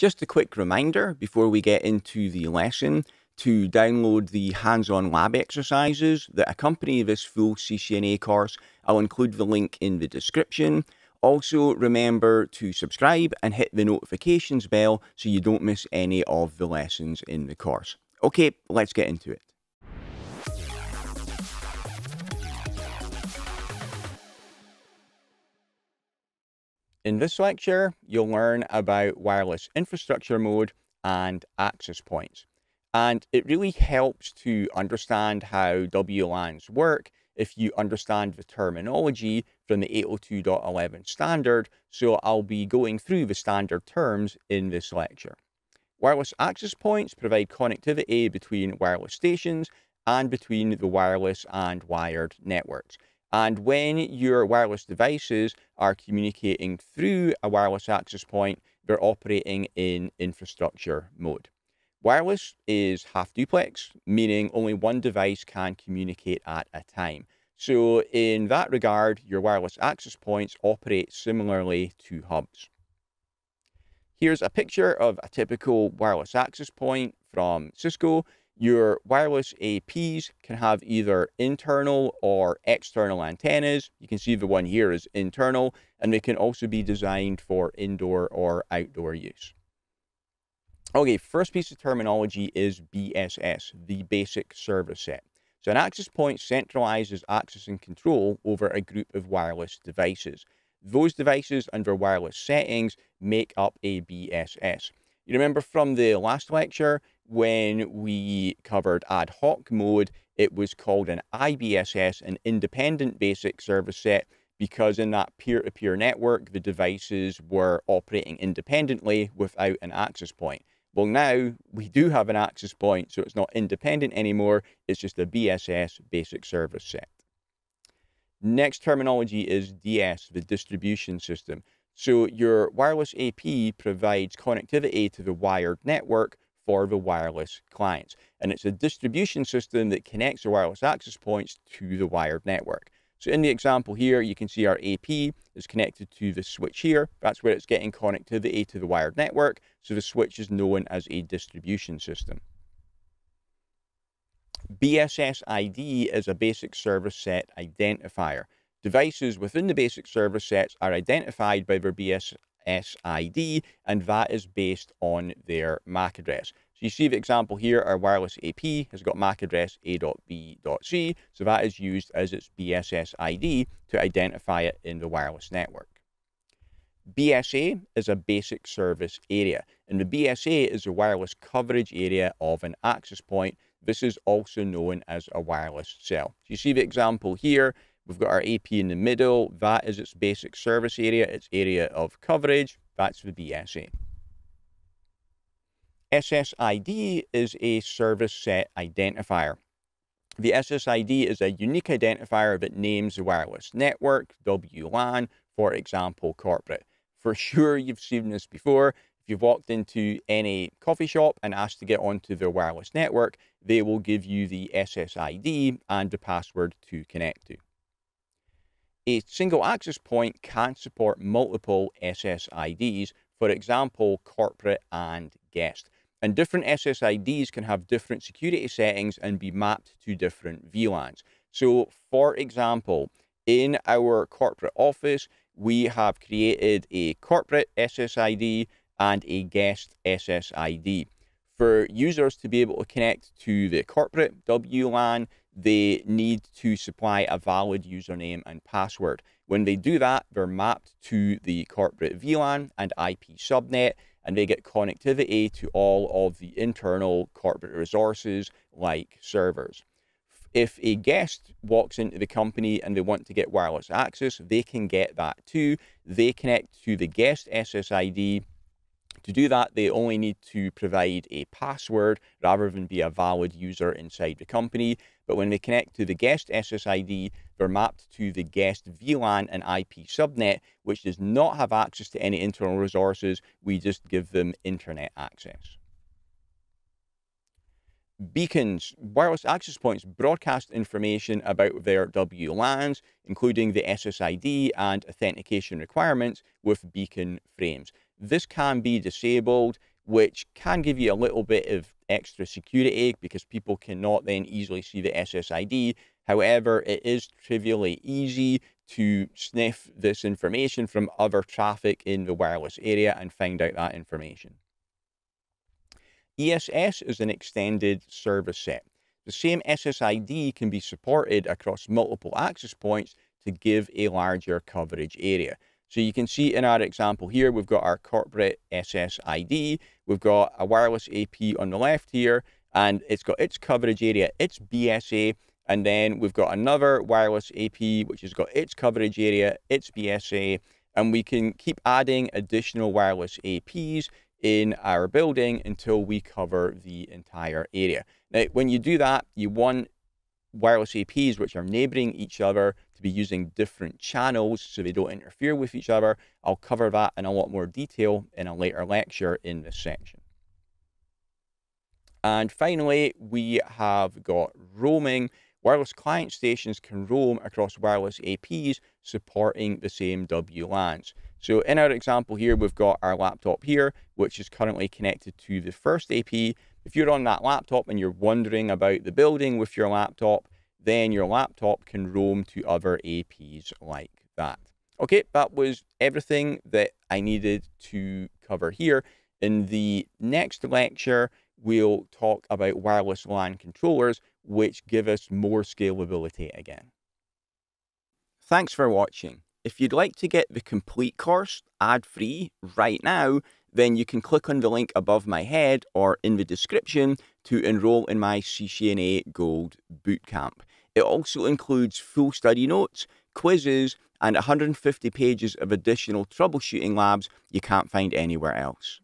Just a quick reminder before we get into the lesson to download the hands-on lab exercises that accompany this full CCNA course. I'll include the link in the description. Also, remember to subscribe and hit the notifications bell so you don't miss any of the lessons in the course. Okay, let's get into it. In this lecture, you'll learn about wireless infrastructure mode and access points. And it really helps to understand how WLANs work if you understand the terminology from the 802.11 standard. So I'll be going through the standard terms in this lecture. Wireless access points provide connectivity between wireless stations and between the wireless and wired networks. And when your wireless devices are communicating through a wireless access point, they're operating in infrastructure mode. Wireless is half duplex, meaning only one device can communicate at a time. So in that regard, your wireless access points operate similarly to hubs. Here's a picture of a typical wireless access point from Cisco. Your wireless APs can have either internal or external antennas. You can see the one here is internal, and they can also be designed for indoor or outdoor use. Okay, first piece of terminology is BSS, the basic service set. So an access point centralizes access and control over a group of wireless devices. Those devices under wireless settings make up a BSS. You remember from the last lecture, when we covered ad hoc mode, it was called an IBSS, an independent basic service set, because in that peer-to-peer network, the devices were operating independently without an access point. Well, now we do have an access point, so it's not independent anymore. It's just a BSS basic service set. Next terminology is DS, the distribution system. So your wireless AP provides connectivity to the wired network for the wireless clients. And it's a distribution system that connects the wireless access points to the wired network. So in the example here, you can see our AP is connected to the switch here. That's where it's getting connectivity to the wired network. So the switch is known as a distribution system. BSS ID is a basic service set identifier. Devices within the basic service sets are identified by their BSS SID, and that is based on their MAC address. So you see the example here, our wireless AP has got MAC address A.B.C, so that is used as its BSS ID to identify it in the wireless network. BSA is a basic service area, and the BSA is a wireless coverage area of an access point. This is also known as a wireless cell. So you see the example here, We've got our AP in the middle. That is its basic service area, its area of coverage. That's the BSA. SSID is a service set identifier. The SSID is a unique identifier that names the wireless network, WLAN, for example, corporate. For sure, you've seen this before. If you've walked into any coffee shop and asked to get onto their wireless network, they will give you the SSID and the password to connect to. A single access point can support multiple SSIDs, for example, corporate and guest. And different SSIDs can have different security settings and be mapped to different VLANs. So, for example, in our corporate office, we have created a corporate SSID and a guest SSID. For users to be able to connect to the corporate WLAN, they need to supply a valid username and password. When they do that, they're mapped to the corporate VLAN and IP subnet, and they get connectivity to all of the internal corporate resources like servers. If a guest walks into the company and they want to get wireless access, they can get that too. They connect to the guest SSID to do that, they only need to provide a password rather than be a valid user inside the company. But when they connect to the guest SSID, they're mapped to the guest VLAN and IP subnet, which does not have access to any internal resources. We just give them internet access. Beacons, wireless access points, broadcast information about their WLANs, including the SSID and authentication requirements with beacon frames. This can be disabled which can give you a little bit of extra security because people cannot then easily see the SSID. However, it is trivially easy to sniff this information from other traffic in the wireless area and find out that information. ESS is an extended service set. The same SSID can be supported across multiple access points to give a larger coverage area. So you can see in our example here, we've got our corporate SSID, we've got a wireless AP on the left here, and it's got its coverage area, its BSA, and then we've got another wireless AP, which has got its coverage area, its BSA, and we can keep adding additional wireless APs in our building until we cover the entire area. Now, when you do that, you want wireless APs, which are neighboring each other, to be using different channels so they don't interfere with each other. I'll cover that in a lot more detail in a later lecture in this section. And finally, we have got roaming, Wireless client stations can roam across wireless APs supporting the same WLANs. So in our example here, we've got our laptop here, which is currently connected to the first AP. If you're on that laptop and you're wondering about the building with your laptop, then your laptop can roam to other APs like that. Okay, that was everything that I needed to cover here. In the next lecture, we'll talk about wireless LAN controllers, which give us more scalability again. Thanks for watching. If you'd like to get the complete course ad-free right now, then you can click on the link above my head or in the description to enroll in my CCNA Gold Bootcamp. It also includes full study notes, quizzes, and 150 pages of additional troubleshooting labs you can't find anywhere else.